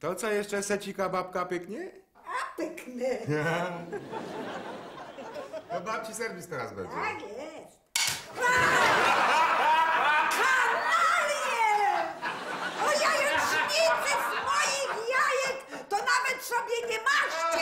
To co jeszcze secika babka pyknie? A pyknę. To babci serwis teraz będzie. Tak jest. Kanalie! O jajecznicy z moich jajek to nawet sobie nie masz